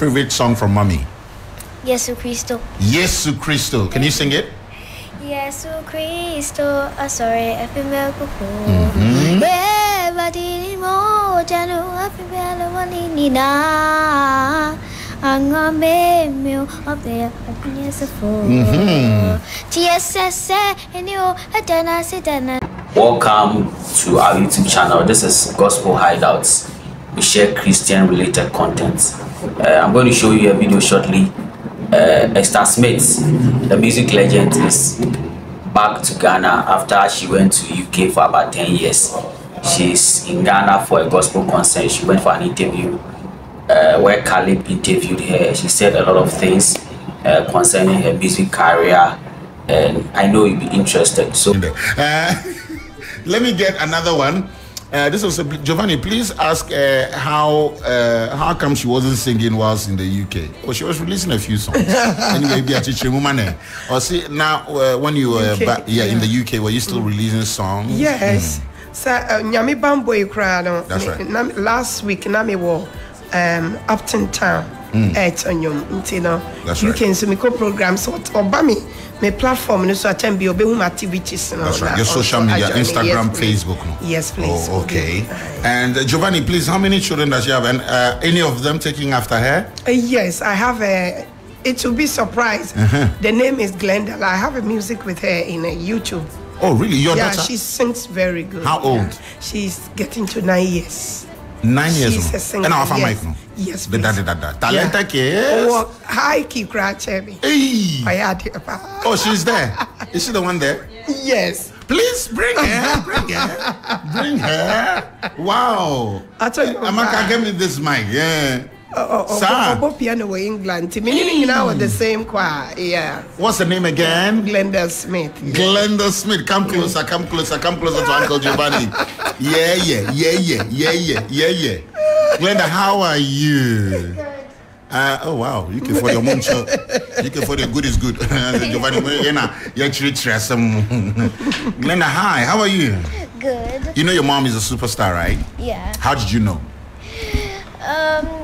favorite song from mommy? Yesu Cristo. Yesu Cristo. Can you sing it? Yesu Cristo, sorry, FML kuku. Mm-hmm. Wherever di mo janu FML wani nina. Angame mio up there, yes fo. Mm-hmm. TSS enio adana sidana. Welcome to our YouTube channel. This is Gospel Hideouts. We share Christian related content. Uh, I'm going to show you a video shortly. Uh, Esther Smith, the music legend, is back to Ghana after she went to UK for about 10 years. She's in Ghana for a gospel concert. She went for an interview uh, where Caleb interviewed her. She said a lot of things uh, concerning her music career, and I know you'll be interested. So. Uh, let me get another one. Uh, this was a, Giovani. Please ask uh, how uh, how come she wasn't singing whilst in the UK? Well, she was releasing a few songs. anyway, be a teacher woman. Or see now uh, when you were back, yeah, in the UK, were you still releasing songs? Yes. So, uh, nyame bambɔ yi That's right. last week na mewɔ um, upton town ɛɛtɔ nnwom nti no uk right. nso mekɔ program so ɔba me me platform no so atɛm bi ɔbɛhu m activities no That's right. Your social media. Instagram, Yes, please. Facebook. No? Yes, please. Oh, okay. And uh, Giovani, please, how many children does she have? And uh, any of them taking after her? Uh, yes, I have a. It will be surprise. Uh-huh. The name is Glenda. I have a music with her in uh, YouTube. Oh, really? Your yeah, daughter? she sings very good. How old? She's getting to nine years. Nine years She's a singer, And our yes. mic, no? Yes, The da please. da da da. Talenta Yeah. yes. Oh, hi, Kikra Chebi. Hey. Oh, she's there. Is she the one there? yes. Please bring her. Bring her. Bring her. Wow. I tell you, Amaka, give me this mic. Yeah. Oh, oh, Sir. oh, oh, piano in England. Meaning now with the same choir. Yeah. What's the name again? Glenda Smith. Glenda Smith. Come closer. Come closer. Come closer to Uncle Giovani. Yeah, yeah, yeah, yeah, yeah, yeah, yeah, yeah. Glenda, how are you? Uh, oh wow, you can for your mom show. You can for the good is good. Giovani, you know, you're treat some. Glenda, hi, how are you? Good. You know your mom is a superstar, right? Yeah. How did you know? Um,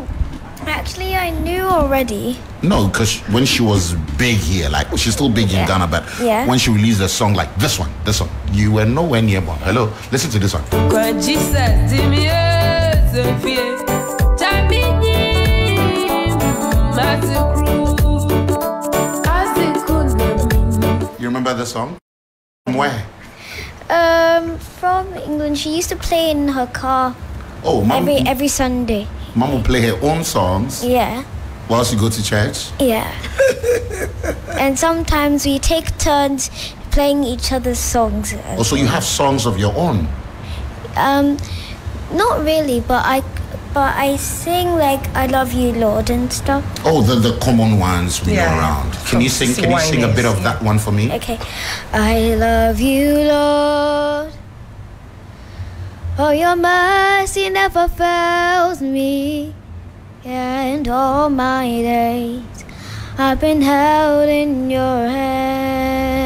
actually, I knew already. No, because when she was big here, like she's still big in Ghana, but Yeah. when she released a song like this one, this one, you were nowhere near one. Hello, listen to this one. Kwa Jesus dimieze fie Chamini Masikru Asikuna You remember the song? From where? Um, from England. She used to play in her car Oh, mom, every every Sunday. Mom will play her own songs Yeah. whilst you go to church. Yeah. and sometimes we take turns playing each other's songs. Oh, so you have songs of your own. Um, not really, but I, but I sing like "I love you, Lord" and stuff. Oh, the, the common ones when Yeah. you're around. Can you sing? Can you sing a bit of that one for me? Okay. I love you, Lord. Oh, your mercy never fails me. And all my days I've been held in your hands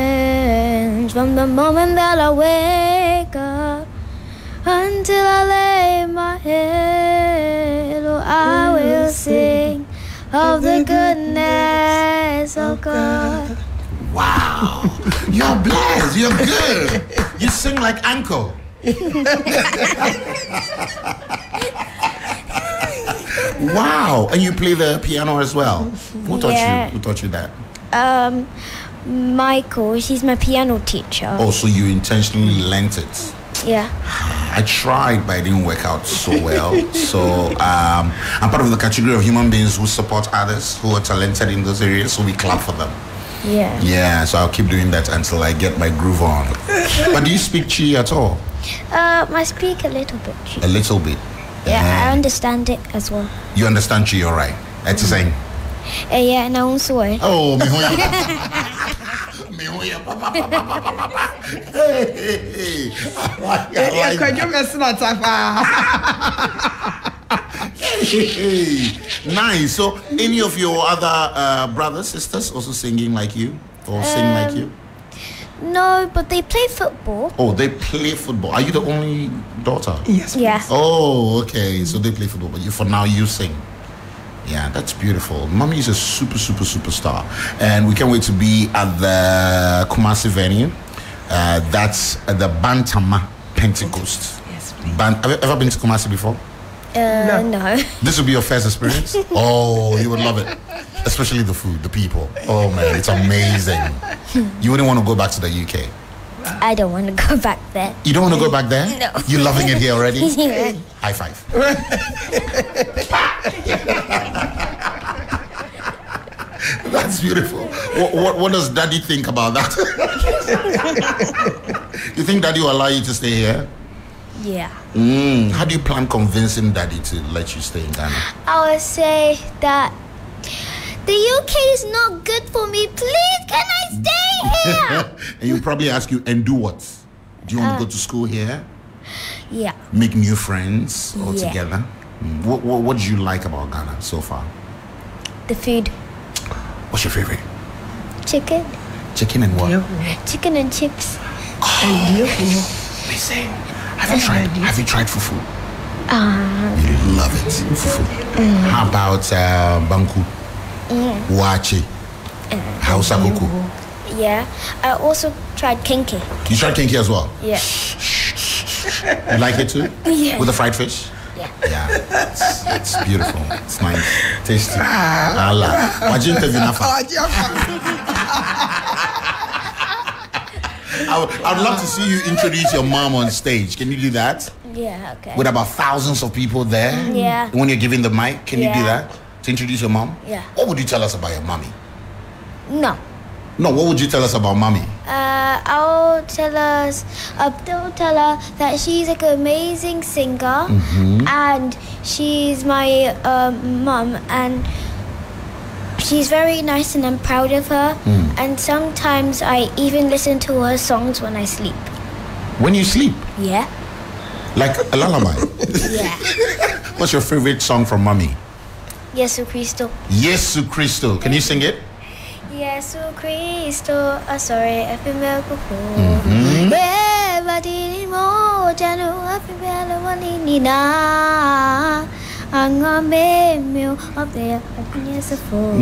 from the moment that I wake up until I lay my head. Oh, I will sing of the goodness of God. Wow, you're blessed. You're good. You sing like Uncle. wow, and you play the piano as well. Who taught Yeah. you? Who taught you that? Um, Michael, he's my piano teacher. Oh, so you intentionally learnt it. Yeah. I tried, but it didn't work out so well. so um, I'm part of the category of human beings who support others who are talented in those areas. So we clap for them. Yeah. Yeah, so I'll keep doing that until I get my groove on. but do you speak Twi at all? Um, I speak a little bit. A little bit. Yeah, I Uh, understand it as well. you understand Twi, all right? That's saying. Uh, yeah, and I also uh, Oh, me hoya. Me hoya. Hey, hey, hey. I like, I Yeah, like kwa that. jumla sina tafa. Hey, nice. So, any of your other uh, brothers, sisters also singing like you or sing like you? No, but they play football. Oh, they play football. Are you the only daughter? Yes. Yeah. Oh, okay. So they play football, but you for now you sing. Yeah, that's beautiful. Mommy is a super, super, superstar. And we can't wait to be at the Kumasi venue. Uh, that's at the Bantama Pentecost. Yes, please. Ban- have you ever been to Kumasi before? Uh, no. This would be your first experience. oh, you would love it, especially the food, the people. Oh man, it's amazing. You wouldn't want to go back to the UK. I don't want to go back there. You don't want to go back there? No. You're loving it here already? Yeah. High five. That's beautiful. What, what, what does daddy think about that? you think daddy will allow you to stay here? Yeah. Mm, how do you plan convincing daddy to let you stay in Ghana? I would say that the UK is not good for me. Please, can I stay here? and he'll probably ask you, and do what? Do you want to go to school here? yeah. Make new friends all Yeah. together? Mm, What, what, what do you like about Ghana so far? The food. What's your favorite? Chicken. Chicken and what? Chicken and chips. Listen, have you tried? Have you tried fufu? Um, You love it, fufu. How about uh, banku, waakye, hausa kuku? yeah. I also tried kenkey. You tried kenkey as well. Yeah. You like it too? Yeah. With the fried fish? Yeah. Yeah, it's, it's beautiful. It's nice, tasty. Allah, you interview Nafa? I would, I would love to see you introduce your mom on stage. Can you do that? Yeah, okay. With about thousands of people there? Yeah. When you're giving the mic, can you do that? To introduce your mom? Yeah. What would you tell us about your mommy? No. No, what would you tell us about mommy? Uh, I'll tell us, I'll tell her that she's like an amazing singer and she's my um, mum and she's very nice and I'm proud of her. And sometimes I even listen to her songs when I sleep. When you sleep, Yeah? like a lullaby. Yeah. What's your favorite song from mommy? Yesu Cristo. Yesu Cristo. Can you sing it? Yesu Cristo, ah sorry, FML kuku. Wherever di mo janu na. Ang amemyo of the happiness of all.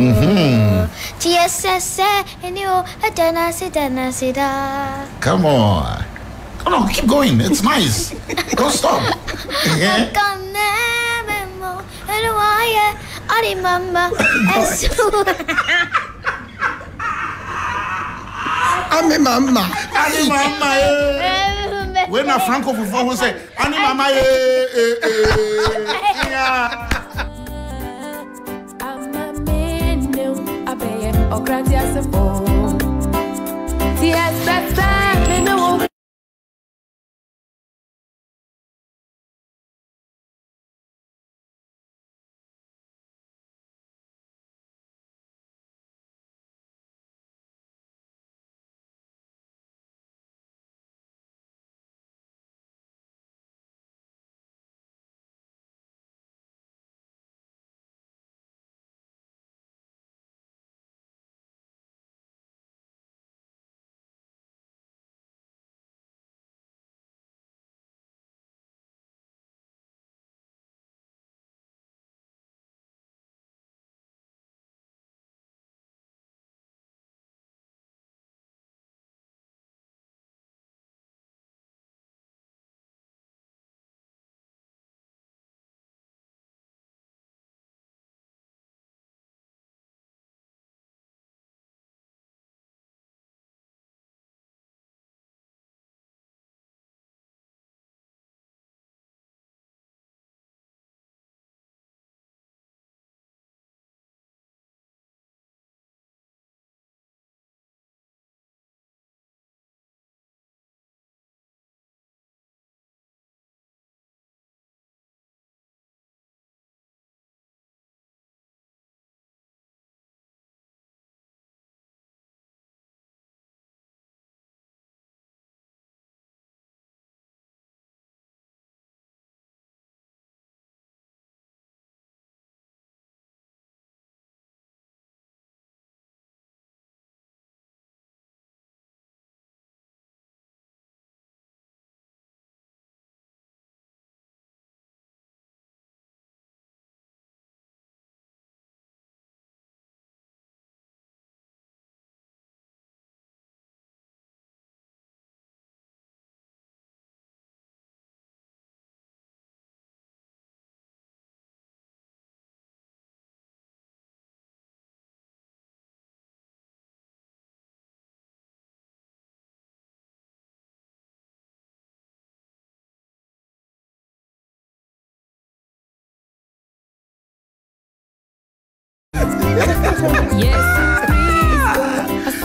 TSS enyo adana sidana sida. Come on. Come on, keep going. It's nice. Don't stop. Yeah. Kanemo eluaye ari mama esu. Ame mama. Eh. Ani mama eh. When a Franco Fufo who say, Ani mama eh eh eh. Amameneu, abeye, okratia sefo.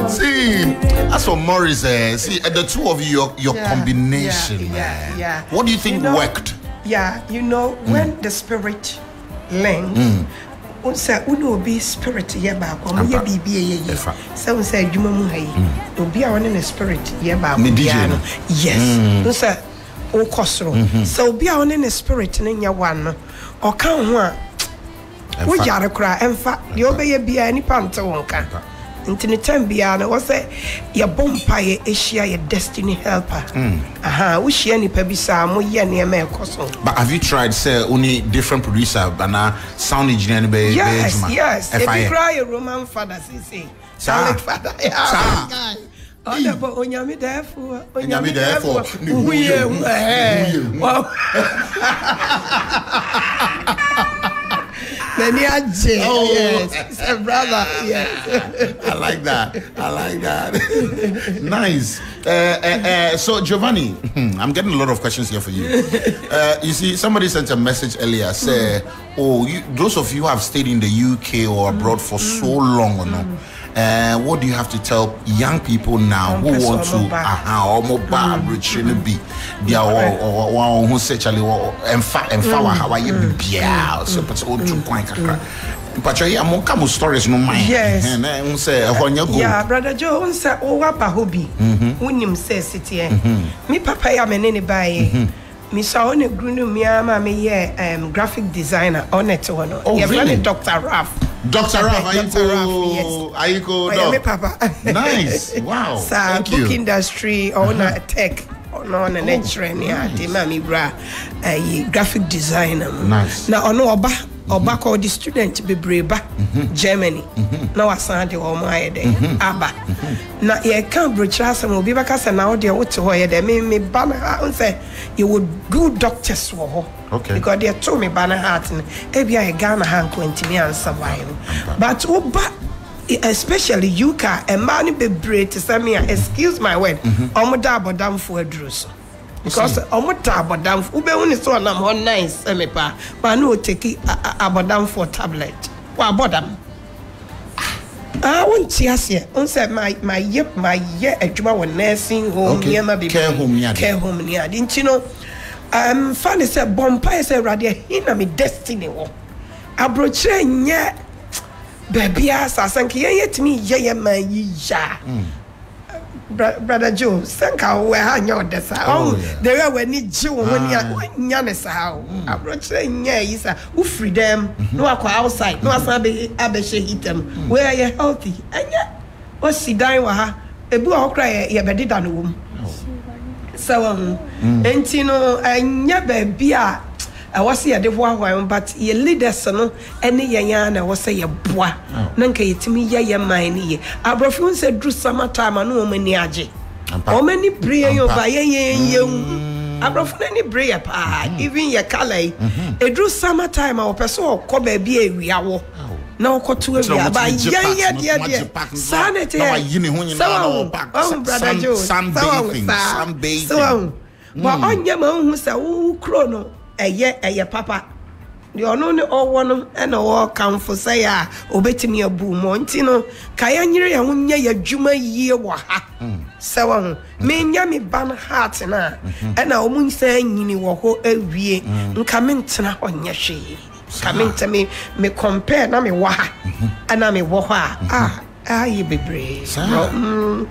See, as for Morris, uh, see, uh, the two of you, your, your Yeah, combination, yeah, yeah, yeah. What do you think You know- worked? Yeah, you know, mm. when the spirit link, sɛ wone obi spirit yɛ baako ɔmo yɛ biribi a ɛyɛ yie sɛ wo sɛ adwuma mu ha yi obi a ɔne ne spirit yɛ baako biara no. yes. Wo sɛ wokɔ soro sɛ obi a ɔne ne spirit no nyɛ one no. Ɔka ho a. wogyare koraa ɛmfa deɛ wobɛyɛ biara nipa nte wo nka nti ne tam biara no wɔ sɛ yɛbɔ mpaeɛ ɛhyia yɛ destiny helper aha wohyia nnipa bi saa moyɛ nneɛma ɛkɔ so But have you tried, say, only different producer, but now sound engineer, be, be yes Juma? yes ebi FIA. kora yɛ roman father sisi Saa. Catholic father Saa. ɔdɛ bɔ onyame dɛɛfoɔ Onyame dɛɛfoɔ. Uhu hu yɛ yɛ hu hu. ɛɛ Hu yɛ hu. Wow. n'ani agye Oh. yes sɛ brother yes I like that. I like that. nice. Uh, uh, uh, so, Giovani, hmm, I'm getting a lot of questions here for you. Uh, you see, somebody sent a message earlier. Say, oh, you, those of you who have stayed in the UK or abroad for so long, or no. Uh, what do you have to tell young people now who Person want to ọmọ bá. aha ọmọ bá abirikyiri no bi deɛ wɔ wɔ wɔn ho sɛ kyale wɔ ɛnfa ɛnfa wɔ ha wayɛ bibiara sɛ pɛtɛ o tu kwan kakra. Mpatsɔ yi a mo nka mo stories no man Yes. ɛhɛn na ɛho sɛ ɛhɔ nyɛ go Yeah, brother Joe, wo sɛ wowɔ aba hɔ bi wonim sɛ siteɛ me papa yi a me ne ne baeɛ mesa ɔne guru no mmea ma meyɛ um, graphic designer ɔne te hɔ no. Oh, yɛfrɛ really? ne dr raf Dr. Raf Dr. Raf, Ayiko Ayiko ɔyɛ me Doc. papa Nice. Wow. Sir, Thank book you. industry ɔna tech ɔno ɔna ne kyerɛ ne ade ma mewura ɛyi graphic designer mu Nice. na ɔno ɔba ɔba kɔ ɔde student bebree ba germany na wasan de wɔn ayɛ dɛ aba na yɛka aburokyerɛ asɛm a obi bɛka sɛ na wodeɛ wote hɔ yɛ dɛ me me ba no ha sɛ yɛwɔ good doctors wɔ hɔ Okay. because deɛ to me ba no heart no ebia yɛ ghana ha nko ntumi ansa wae no but woba especially uk a mmaa no bebree te sɛ me a excuse my word ɔmo da abɔdamfo aduro so because ɔmo ta abɔdamfo wobɛhu ne sɛ ɔnam hɔ nice sɛ me paa maa ne ɔteki abɔdamfo tablet. Wɔabɔdam ah wonte aseɛ n sɛ mayɛ mayɛ adwuma wɔ nursing home nneɛma bebree Care home ne ade. care home ne ade. Nti no um, fa ne sɛ bɔ mpaeɛ sɛ awurade ahi na me destiny wɔ? Aborɔkyerɛ nyɛ baabiaa sasa nka yɛn yɛtumi yɛ yɛ ma yi ya. Bra- brother joe sɛ nka wowɛ ha nyɛ ɔdɛ saa. Oh, yeah. de wɛ w'ani gye wo ho ni a Ah. woanya ne saa o. Aborɔkyerɛ nyɛ yi sa wofiri dɛm na wakɔ outside na wasan abɛ- abɛhyɛ heater mu. Wei yɛ healthy. Ɛnyɛ osi dan wɔ ha. Ebi wɔ hɔ kora yɛ yɛbɛdeda no wɔ mu sɛ wɔn. Nti no ɛnyɛ baabi a ɛwɔ sɛ yɛde hoahoa mu but yɛ leaders no ne yɛn a na ɛwɔ sɛ yɛboa. Na nka yɛtumi yɛ yɛ man no yie aborɔfo ho sɛ duru sama time a na wɔn ani agye. Wɔn ani bere yɛn yɛ ɔba yɛn yɛn yɛn aborɔfo no ani bere yɛ paa even yɛ colour yi. Eduru sama time a wɔpɛ sɛ ɔkɔ baabi a ewia wɔ na ɔkɔto Sɛ ewia ɔmo ba tumi gye yɛn park yɛ no, deɛ ɔmo gye deɛ park no, saa na ɛte na yɛ wayi ne ho nyinaa sɛ na wɔn ɔpark. ɔhun Sun- brother joe sun- sɛ wɔn sunbathing, saa sunbathing. sɛ wɔn bɔn ɔnyɛ ma ohun sɛ wo kuro no ɛyɛ ɛyɛ papa. Deɛ ɔno ne ɔwɔ no ɛna ɔɔkamfo sɛ yɛ a obetumi abu mu. Nti no ka yɛnyere yɛn ho nyɛ yɛ adwuma yie wɔ ha. Sɛ wɔn menya me ba no heart no a ɛna wɔn nsa nyini wɔ hɔ awie. Nka me ntena hɔ nyɛ hwee ka me ntɛ me me compare na me wɔ ha ɛna me wɔ hɔ a a ah, mm-hmm. ayɛ ah, bebree Saa. Bro, mm,